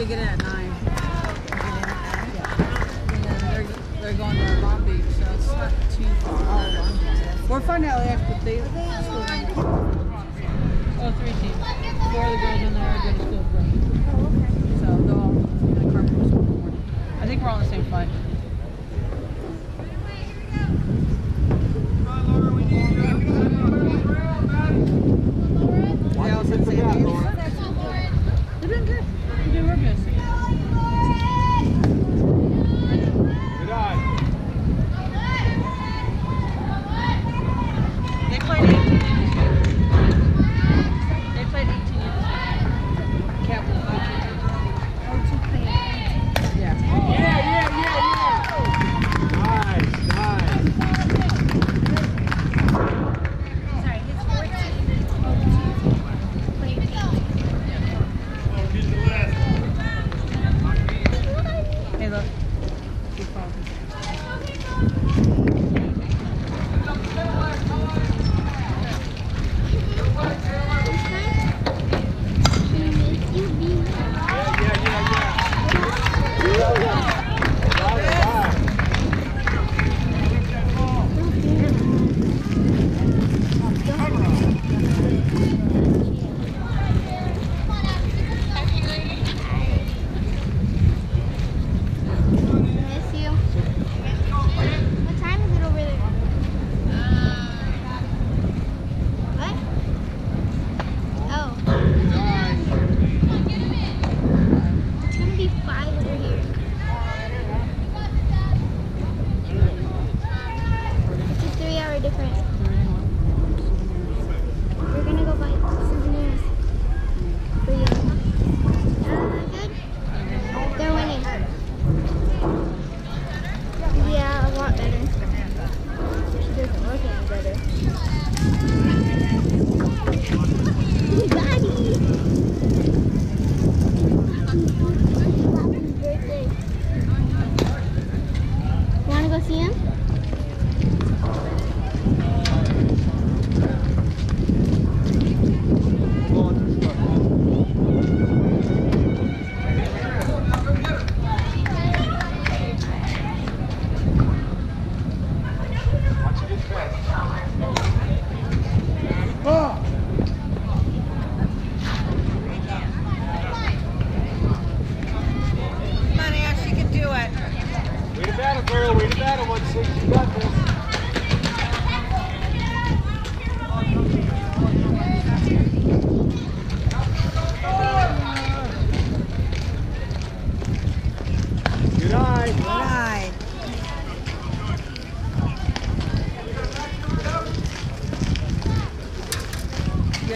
to get at 9. And then they're, going to Long Beach, so it's not too far. We're fun at LAX, but they. Oh, three teams. Four of the girls in there go to school for So they'll all in the school in the morning. I think we're all on the same flight.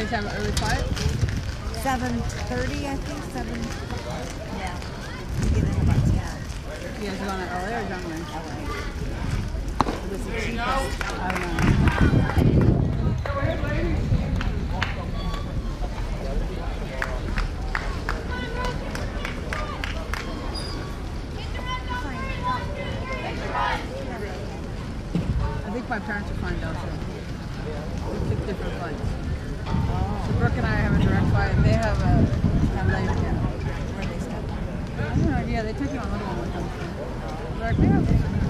You guys have an early flight? Seven thirty, I think. Seven. Yeah. We get in about ten. You guys are going to LA or Jungle? It was the cheapest. I don't know. I think my parents are flying down too. They have a LA to Canada. Where they step. I have no idea. They took you on little one one time. They're like, we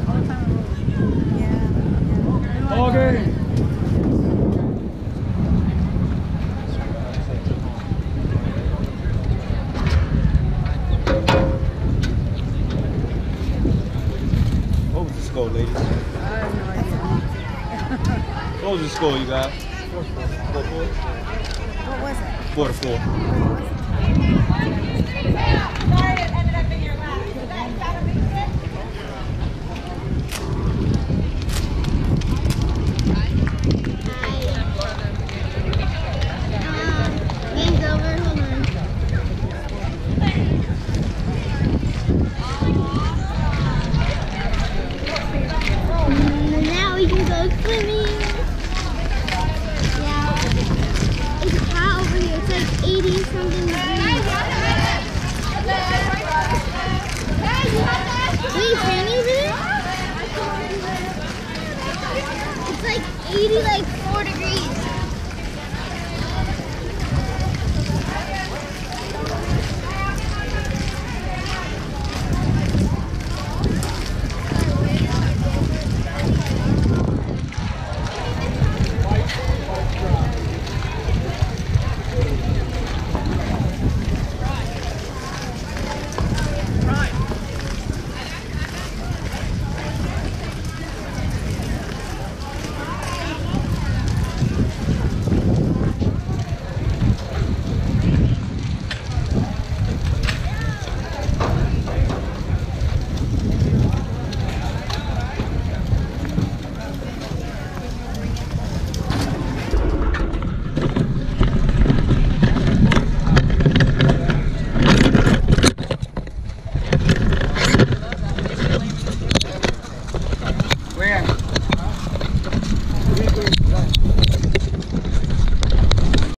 all the time in the world. Yeah. We wanna All go game. What was the score, ladies? I have no idea. What was the score, you four. What was it? Four. Sorry,